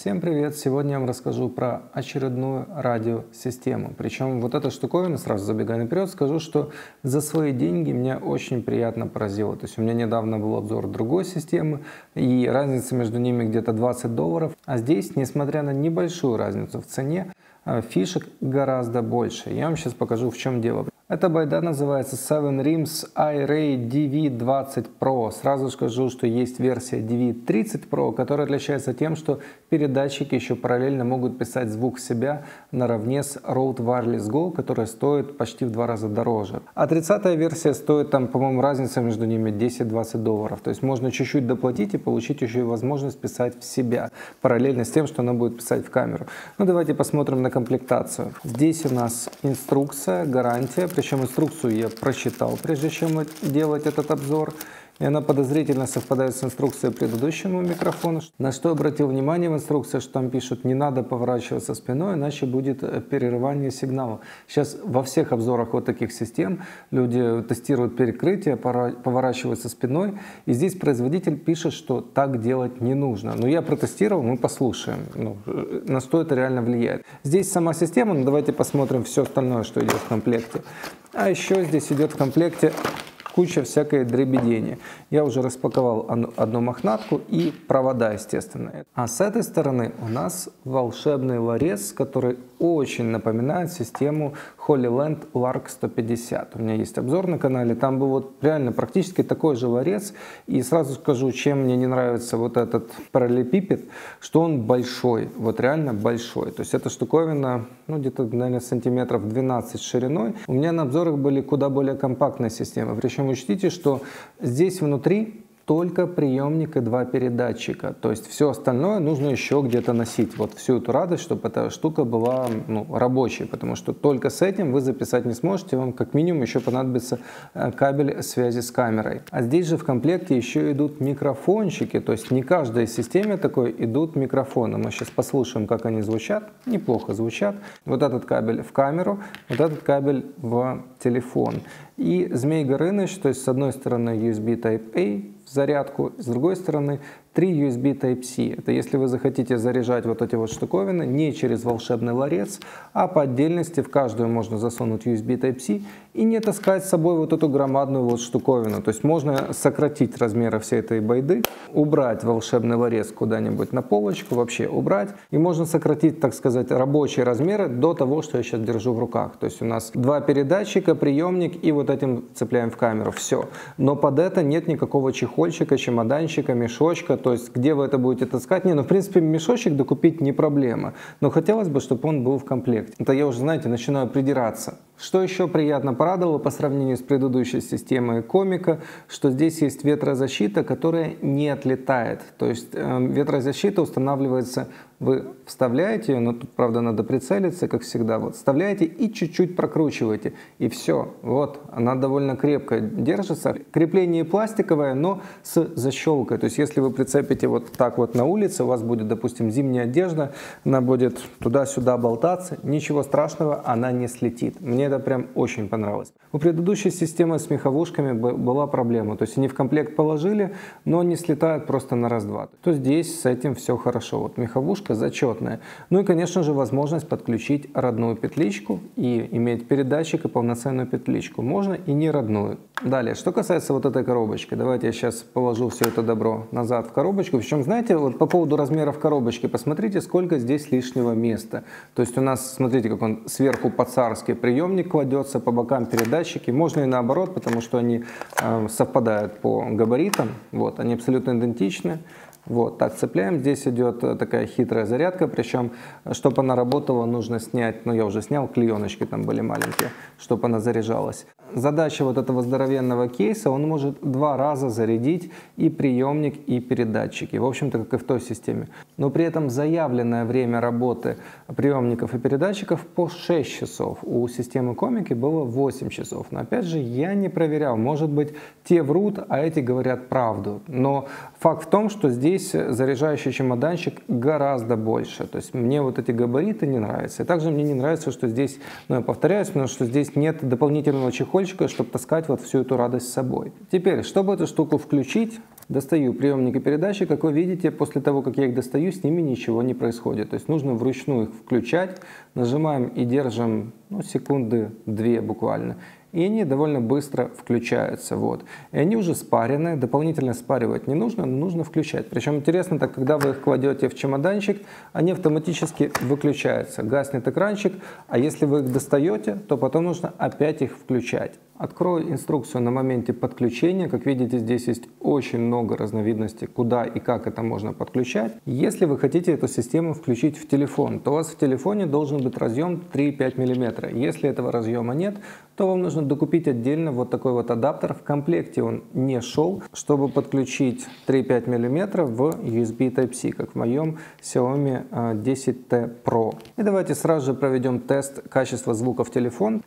Всем привет! Сегодня я вам расскажу про очередную радиосистему. Причем вот эта штуковина, сразу забегая наперед, скажу, что за свои деньги меня очень приятно поразило. То есть у меня недавно был обзор другой системы, и разница между ними где-то 20 долларов. А здесь, несмотря на небольшую разницу в цене, э, фишек гораздо больше. Я вам сейчас покажу, в чем дело. Эта байда называется Seven Rims iRay DV20 Pro. Сразу скажу, что есть версия DV30 Pro, которая отличается тем, что передатчики еще параллельно могут писать звук себя наравне с Rode Wireless Go, которая стоит почти в два раза дороже. А 30 версия стоит там, по-моему, разница между ними 10-20 долларов. То есть можно чуть-чуть доплатить и получить еще и возможность писать в себя, параллельно с тем, что она будет писать в камеру. Ну давайте посмотрим на комплектацию. Здесь у нас инструкция, гарантия, причем инструкцию я прочитал, прежде чем делать этот обзор и она подозрительно совпадает с инструкцией предыдущему микрофону. На что обратил внимание в инструкции, что там пишут, не надо поворачиваться спиной, иначе будет э, перерывание сигнала. Сейчас во всех обзорах вот таких систем люди тестируют перекрытие, поворачиваются спиной, и здесь производитель пишет, что так делать не нужно. Но я протестировал, мы послушаем, ну, э, на что это реально влияет. Здесь сама система, но давайте посмотрим все остальное, что идет в комплекте. А еще здесь идет в комплекте куча всякой дребедения. Я уже распаковал одну мохнатку и провода, естественно. А с этой стороны у нас волшебный ларец, который очень напоминает систему Holy Land Lark 150. У меня есть обзор на канале, там был вот реально практически такой же ларец. И сразу скажу, чем мне не нравится вот этот параллелепипед, что он большой, вот реально большой. То есть эта штуковина, ну где-то, наверное, сантиметров 12 шириной. У меня на обзорах были куда более компактные системы. Причем учтите, что здесь внутри только приемник и два передатчика. То есть все остальное нужно еще где-то носить. Вот всю эту радость, чтобы эта штука была ну, рабочей, потому что только с этим вы записать не сможете, вам как минимум еще понадобится э, кабель связи с камерой. А здесь же в комплекте еще идут микрофончики, то есть не каждой системе такой идут микрофоны. Мы сейчас послушаем, как они звучат. Неплохо звучат. Вот этот кабель в камеру, вот этот кабель в телефон. И Змей Горыныч, то есть с одной стороны USB Type-A, зарядку, с другой стороны 3 USB Type-C. Это если вы захотите заряжать вот эти вот штуковины не через волшебный ларец, а по отдельности в каждую можно засунуть USB Type-C и не таскать с собой вот эту громадную вот штуковину. То есть можно сократить размеры всей этой байды, убрать волшебный ларец куда-нибудь на полочку, вообще убрать. И можно сократить, так сказать, рабочие размеры до того, что я сейчас держу в руках. То есть у нас два передатчика, приемник и вот этим цепляем в камеру. Все. Но под это нет никакого чехольчика, чемоданчика, мешочка то есть где вы это будете таскать. Не, ну в принципе мешочек докупить не проблема, но хотелось бы, чтобы он был в комплекте. Это я уже, знаете, начинаю придираться. Что еще приятно порадовало по сравнению с предыдущей системой комика, что здесь есть ветрозащита, которая не отлетает. То есть э, ветрозащита устанавливается вы вставляете ее, но тут, правда, надо прицелиться, как всегда. Вот вставляете и чуть-чуть прокручиваете. И все. Вот, она довольно крепко держится. Крепление пластиковое, но с защелкой. То есть, если вы прицепите вот так вот на улице, у вас будет, допустим, зимняя одежда, она будет туда-сюда болтаться. Ничего страшного, она не слетит. Мне это прям очень понравилось. У предыдущей системы с меховушками была проблема. То есть, они в комплект положили, но не слетают просто на раз-два. То здесь с этим все хорошо. Вот меховушка зачетная. Ну и, конечно же, возможность подключить родную петличку и иметь передатчик и полноценную петличку. Можно и не родную. Далее, что касается вот этой коробочки, давайте я сейчас положу все это добро назад в коробочку. Причем, знаете, вот по поводу размеров коробочки, посмотрите, сколько здесь лишнего места. То есть у нас, смотрите, как он сверху по-царски приемник кладется, по бокам передатчики. Можно и наоборот, потому что они э, совпадают по габаритам. Вот, они абсолютно идентичны. Вот, так цепляем. Здесь идет э, такая хитрая зарядка, причем, чтобы она работала, нужно снять, ну я уже снял, клееночки там были маленькие, чтобы она заряжалась задача вот этого здоровенного кейса, он может два раза зарядить и приемник, и передатчики. В общем-то, как и в той системе. Но при этом заявленное время работы приемников и передатчиков по 6 часов. У системы комики было 8 часов. Но опять же, я не проверял. Может быть, те врут, а эти говорят правду. Но факт в том, что здесь заряжающий чемоданчик гораздо больше. То есть мне вот эти габариты не нравятся. И также мне не нравится, что здесь, ну я повторяюсь, потому что здесь нет дополнительного чехола, колокольчика, чтобы таскать вот всю эту радость с собой. Теперь, чтобы эту штуку включить, Достаю приемник и передачи, как вы видите, после того, как я их достаю, с ними ничего не происходит. То есть нужно вручную их включать, нажимаем и держим ну, секунды две буквально и они довольно быстро включаются. Вот. И они уже спарены, дополнительно спаривать не нужно, но нужно включать. Причем интересно, так когда вы их кладете в чемоданчик, они автоматически выключаются. Гаснет экранчик, а если вы их достаете, то потом нужно опять их включать. Открою инструкцию на моменте подключения. Как видите, здесь есть очень много разновидностей, куда и как это можно подключать. Если вы хотите эту систему включить в телефон, то у вас в телефоне должен быть разъем 3,5 мм. Если этого разъема нет, то вам нужно докупить отдельно вот такой вот адаптер. В комплекте он не шел, чтобы подключить 3,5 мм в USB Type-C, как в моем Xiaomi 10T э, Pro. И давайте сразу же проведем тест качества звука в телефон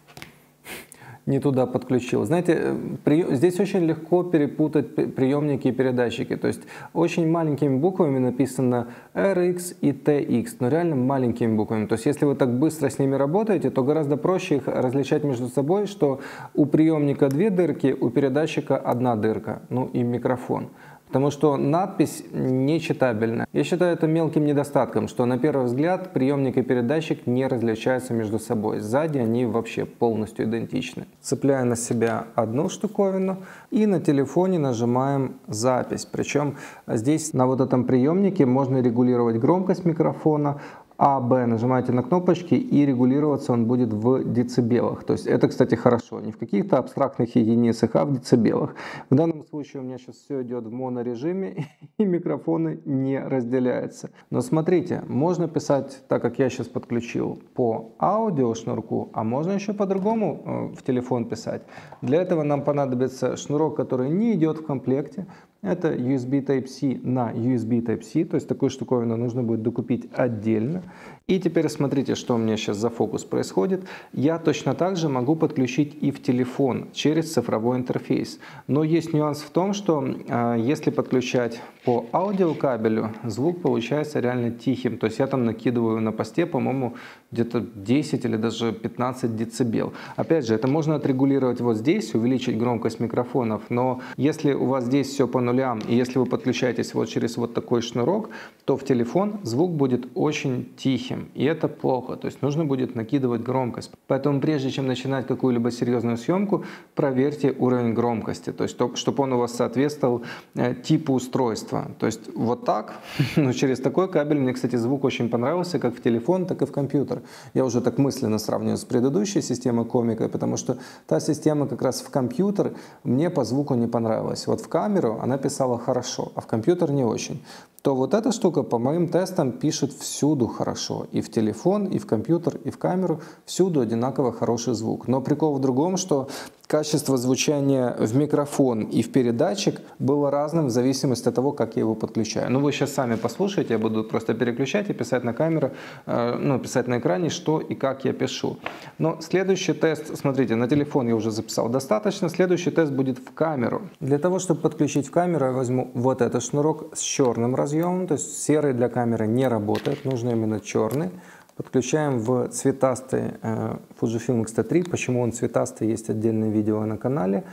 не туда подключил. Знаете, э, при... здесь очень легко перепутать приемники и передатчики. То есть очень маленькими буквами написано RX и TX, но реально маленькими буквами. То есть если вы так быстро с ними работаете, то гораздо проще их различать между собой, что у приемника две дырки, у передатчика одна дырка, ну и микрофон потому что надпись нечитабельна. Я считаю это мелким недостатком, что на первый взгляд приемник и передатчик не различаются между собой. Сзади они вообще полностью идентичны. Цепляю на себя одну штуковину и на телефоне нажимаем запись. Причем здесь на вот этом приемнике можно регулировать громкость микрофона, а, Б нажимаете на кнопочки и регулироваться он будет в децибелах. То есть это, кстати, хорошо. Не в каких-то абстрактных единицах, а в децибелах. В данном случае у меня сейчас все идет в монорежиме и микрофоны не разделяются. Но смотрите, можно писать, так как я сейчас подключил, по аудио шнурку, а можно еще по-другому э, в телефон писать. Для этого нам понадобится шнурок, который не идет в комплекте. Это USB Type-C на USB Type-C, то есть такую штуковину нужно будет докупить отдельно. И теперь смотрите, что у меня сейчас за фокус происходит. Я точно так же могу подключить и в телефон через цифровой интерфейс. Но есть нюанс в том, что э, если подключать по аудиокабелю, звук получается реально тихим. То есть я там накидываю на посте, по-моему, где-то 10 или даже 15 децибел. Опять же, это можно отрегулировать вот здесь, увеличить громкость микрофонов. Но если у вас здесь все по нулям, и если вы подключаетесь вот через вот такой шнурок, то в телефон звук будет очень тихим тихим, и это плохо, то есть нужно будет накидывать громкость. Поэтому прежде чем начинать какую-либо серьезную съемку, проверьте уровень громкости, то есть чтобы он у вас соответствовал э, типу устройства. То есть вот так, но через такой кабель, мне, кстати, звук очень понравился, как в телефон, так и в компьютер. Я уже так мысленно сравниваю с предыдущей системой комика, потому что та система как раз в компьютер мне по звуку не понравилась. Вот в камеру она писала хорошо, а в компьютер не очень то вот эта штука по моим тестам пишет всюду хорошо. И в телефон, и в компьютер, и в камеру. Всюду одинаково хороший звук. Но прикол в другом, что качество звучания в микрофон и в передатчик было разным в зависимости от того, как я его подключаю. Ну, вы сейчас сами послушайте, я буду просто переключать и писать на камеру, э, ну, писать на экране, что и как я пишу. Но следующий тест, смотрите, на телефон я уже записал достаточно, следующий тест будет в камеру. Для того, чтобы подключить в камеру, я возьму вот этот шнурок с черным разъемом, то есть серый для камеры не работает, нужно именно черный. Подключаем в цветастый э, Fujifilm X-T3. Почему он цветастый, есть отдельное видео на канале.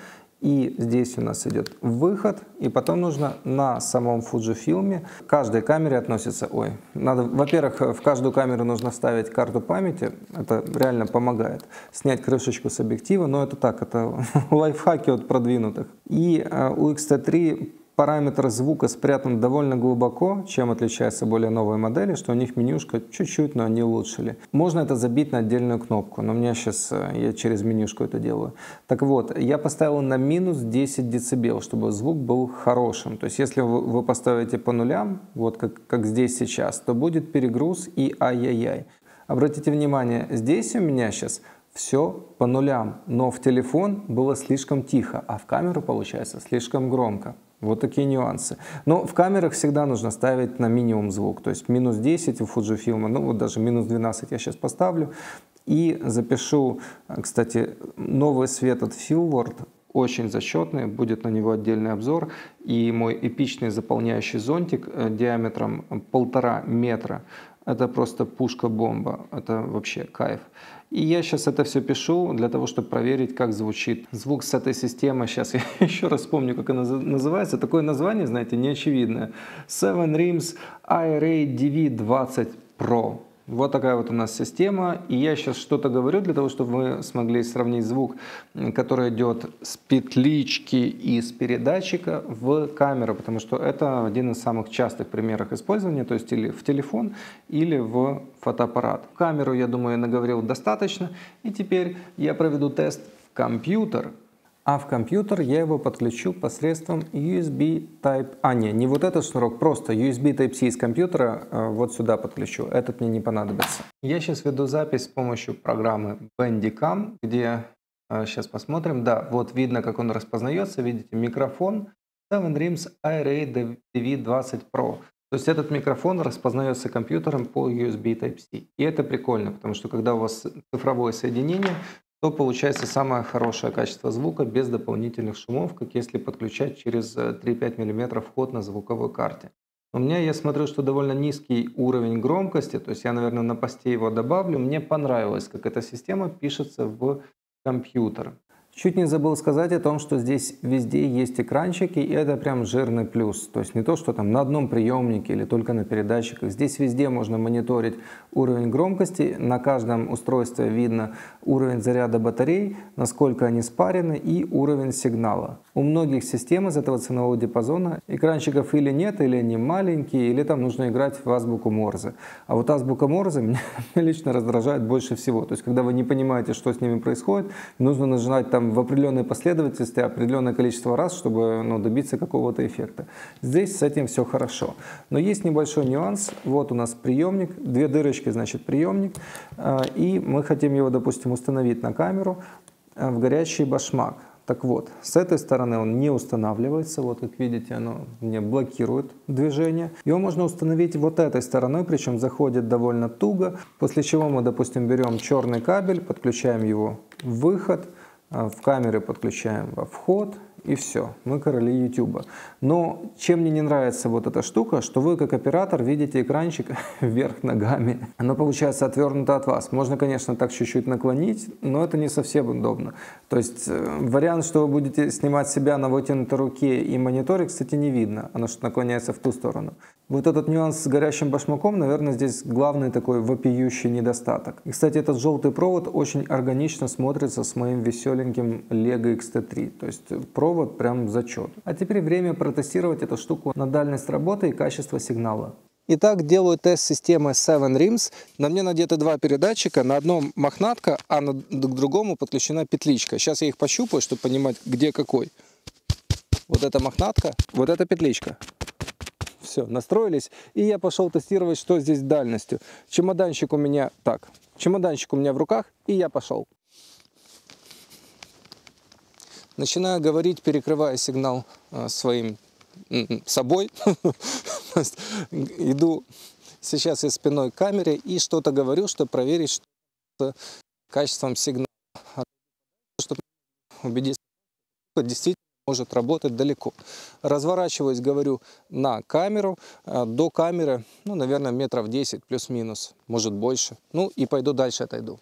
И здесь у нас идет выход, и потом нужно на самом Fujifilm, к каждой камере относится, ой, надо, во-первых, в каждую камеру нужно вставить карту памяти, это реально помогает, снять крышечку с объектива, но это так, это лайфхаки от продвинутых. И э, у X-T3 параметр звука спрятан довольно глубоко, чем отличается более новые модели, что у них менюшка чуть-чуть, но они улучшили. Можно это забить на отдельную кнопку, но у меня сейчас, э, я через менюшку это делаю. Так вот, я поставил на минус 10 дБ, чтобы звук был хорошим. То есть, если вы поставите по нулям, вот как, как здесь сейчас, то будет перегруз и ай-яй-яй. Обратите внимание, здесь у меня сейчас все по нулям, но в телефон было слишком тихо, а в камеру получается слишком громко. Вот такие нюансы. Но в камерах всегда нужно ставить на минимум звук. То есть минус 10 у Fujifilm, ну вот даже минус 12 я сейчас поставлю. И запишу, кстати, новый свет от Filward, очень зачетный, будет на него отдельный обзор. И мой эпичный заполняющий зонтик э, диаметром полтора метра это просто пушка-бомба, это вообще кайф. И я сейчас это все пишу для того, чтобы проверить, как звучит звук с этой системы. Сейчас я еще раз помню, как она называется. Такое название, знаете, неочевидное. Seven Rims IRA DV20 Pro. Вот такая вот у нас система. И я сейчас что-то говорю для того, чтобы вы смогли сравнить звук, который идет с петлички и с передатчика в камеру, потому что это один из самых частых примеров использования, то есть или в телефон, или в фотоаппарат. Камеру, я думаю, я наговорил достаточно. И теперь я проведу тест в компьютер а в компьютер я его подключу посредством USB Type... А, не, не вот этот шнурок, просто USB Type-C из компьютера э, вот сюда подключу. Этот мне не понадобится. Я сейчас веду запись с помощью программы Bandicam, где сейчас э, посмотрим. Да, вот видно, как он распознается. Видите, микрофон Seven Rims IRA DV20 Pro. То есть этот микрофон распознается компьютером по USB Type-C. И это прикольно, потому что когда у вас цифровое соединение, то получается самое хорошее качество звука без дополнительных шумов, как если подключать через 3-5 э, мм вход на звуковой карте. У меня, я смотрю, что довольно низкий уровень громкости, то есть я, наверное, на посте его добавлю. Мне понравилось, как эта система пишется в компьютер. Чуть не забыл сказать о том, что здесь везде есть экранчики, и это прям жирный плюс. То есть не то, что там на одном приемнике или только на передатчиках. Здесь везде можно мониторить уровень громкости. На каждом устройстве видно уровень заряда батарей, насколько они спарены и уровень сигнала. У многих систем из этого ценового диапазона экранчиков или нет, или они маленькие, или там нужно играть в азбуку Морзе. А вот азбука Морзе меня, лично раздражает больше всего. То есть когда вы не понимаете, что с ними происходит, нужно нажимать там в определенной последовательности определенное количество раз, чтобы ну, добиться какого-то эффекта. Здесь с этим все хорошо. Но есть небольшой нюанс. Вот у нас приемник, две дырочки, значит, приемник. А, и мы хотим его, допустим, установить на камеру а, в горячий башмак. Так вот, с этой стороны он не устанавливается, вот как видите, оно мне блокирует движение. Его можно установить вот этой стороной, причем заходит довольно туго, после чего мы, допустим, берем черный кабель, подключаем его в выход, в камеры подключаем во вход, и все, мы короли YouTube. Но чем мне не нравится вот эта штука, что вы как оператор видите экранчик вверх ногами. Оно получается отвернуто от вас. Можно, конечно, так чуть-чуть наклонить, но это не совсем удобно. То есть э, вариант, что вы будете снимать себя на вытянутой руке и мониторе, кстати, не видно. Оно что наклоняется в ту сторону. Вот этот нюанс с горящим башмаком, наверное, здесь главный такой вопиющий недостаток. И, кстати, этот желтый провод очень органично смотрится с моим веселеньким Lego XT3. То есть провод прям зачет. А теперь время протестировать эту штуку на дальность работы и качество сигнала. Итак, делаю тест системы Seven Rims. На мне надеты два передатчика. На одном мохнатка, а на, к другому подключена петличка. Сейчас я их пощупаю, чтобы понимать, где какой. Вот эта мохнатка, вот эта петличка. Все, настроились. И я пошел тестировать, что здесь дальностью. Чемоданчик у меня так. Чемоданчик у меня в руках, и я пошел. Начинаю говорить, перекрывая сигнал э, своим собой. Иду сейчас я спиной к камере и что-то говорю, чтобы проверить что с качеством сигнала. Чтобы убедиться, что действительно может работать далеко. Разворачиваюсь, говорю, на камеру. Э, до камеры, ну, наверное, метров 10 плюс-минус, может больше. Ну, и пойду дальше отойду.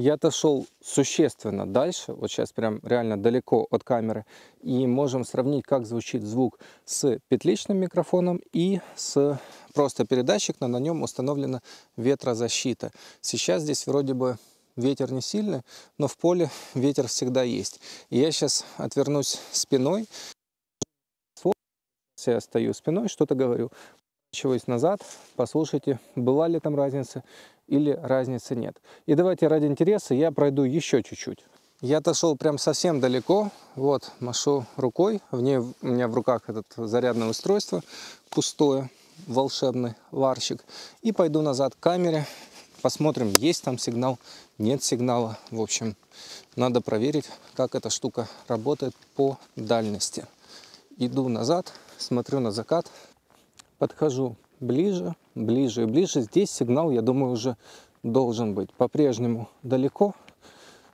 Я отошел существенно дальше, вот сейчас прям реально далеко от камеры, и можем сравнить, как звучит звук с петличным микрофоном и с просто передатчик, но на нем установлена ветрозащита. Сейчас здесь вроде бы ветер не сильный, но в поле ветер всегда есть. Я сейчас отвернусь спиной, я стою спиной, что-то говорю. Поворачиваюсь назад, послушайте, была ли там разница или разницы нет. И давайте ради интереса я пройду еще чуть-чуть. Я отошел прям совсем далеко, вот, машу рукой, в ней, у меня в руках этот зарядное устройство, пустое, волшебный варщик. И пойду назад к камере, посмотрим, есть там сигнал, нет сигнала. В общем, надо проверить, как эта штука работает по дальности. Иду назад, смотрю на закат, подхожу ближе, ближе и ближе. Здесь сигнал, я думаю, уже должен быть. По-прежнему далеко,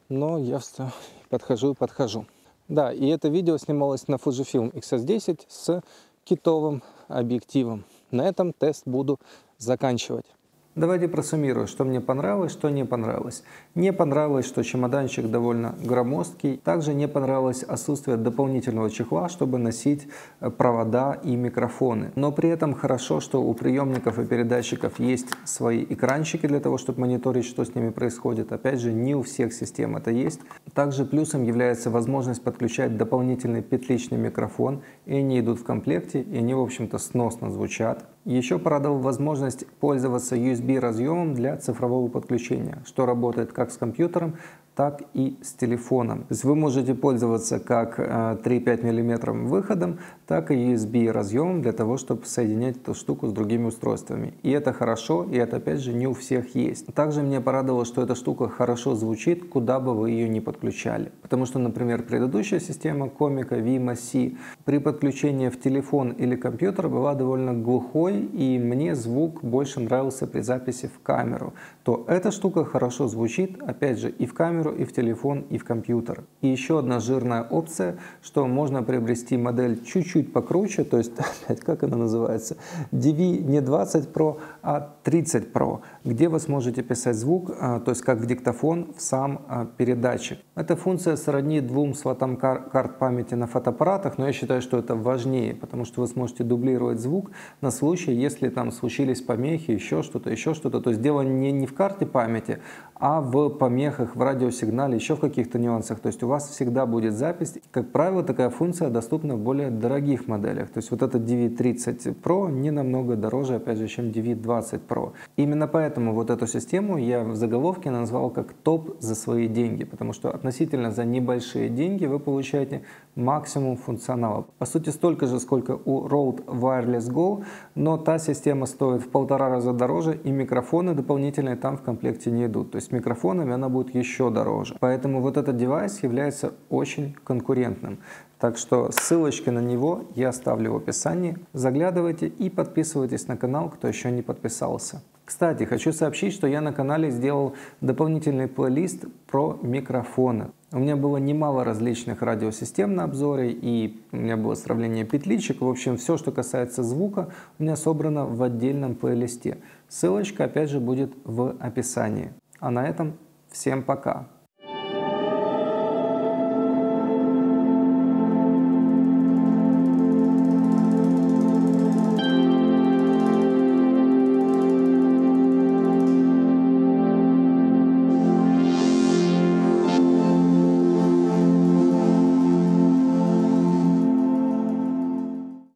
но я все подхожу и подхожу. Да, и это видео снималось на Fujifilm X-S10 с китовым объективом. На этом тест буду заканчивать. Давайте просуммирую, что мне понравилось, что не понравилось. Не понравилось, что чемоданчик довольно громоздкий. Также не понравилось отсутствие дополнительного чехла, чтобы носить э, провода и микрофоны. Но при этом хорошо, что у приемников и передатчиков есть свои экранчики для того, чтобы мониторить, что с ними происходит. Опять же, не у всех систем это есть. Также плюсом является возможность подключать дополнительный петличный микрофон. И они идут в комплекте, и они, в общем-то, сносно звучат. Еще порадовал возможность пользоваться USB разъемом для цифрового подключения, что работает как с компьютером, так и с телефоном. То есть вы можете пользоваться как 3-5 э, мм выходом, так и USB разъемом для того, чтобы соединять эту штуку с другими устройствами. И это хорошо, и это опять же не у всех есть. Также мне порадовало, что эта штука хорошо звучит, куда бы вы ее не подключали. Потому что, например, предыдущая система комика Vima C при подключении в телефон или компьютер была довольно глухой, и мне звук больше нравился при записи в камеру. То эта штука хорошо звучит, опять же, и в камеру, камеру, и в телефон, и в компьютер. И еще одна жирная опция, что можно приобрести модель чуть-чуть покруче, то есть, как она называется, DV не 20 Pro, а 30 Pro, где вы сможете писать звук, а, то есть как в диктофон, в сам а, передатчик. Эта функция сродни двум слотам кар карт памяти на фотоаппаратах, но я считаю, что это важнее, потому что вы сможете дублировать звук на случай, если там случились помехи, еще что-то, еще что-то. То есть дело не, не в карте памяти, а в помехах, в радиосигнале, еще в каких-то нюансах. То есть у вас всегда будет запись. Как правило, такая функция доступна в более дорогих моделях. То есть вот этот DV30 Pro не намного дороже, опять же, чем DV20 Pro. Именно поэтому вот эту систему я в заголовке назвал как топ за свои деньги, потому что относительно за небольшие деньги вы получаете максимум функционала. По сути, столько же, сколько у Rode Wireless Go, но та система стоит в полтора раза дороже, и микрофоны дополнительные там в комплекте не идут. То есть микрофонами она будет еще дороже. Поэтому вот этот девайс является очень конкурентным. Так что ссылочки на него я оставлю в описании. Заглядывайте и подписывайтесь на канал, кто еще не подписался. Кстати, хочу сообщить, что я на канале сделал дополнительный плейлист про микрофоны. У меня было немало различных радиосистем на обзоре, и у меня было сравнение петличек. В общем, все, что касается звука, у меня собрано в отдельном плейлисте. Ссылочка, опять же, будет в описании. А на этом всем пока.